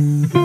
Bye.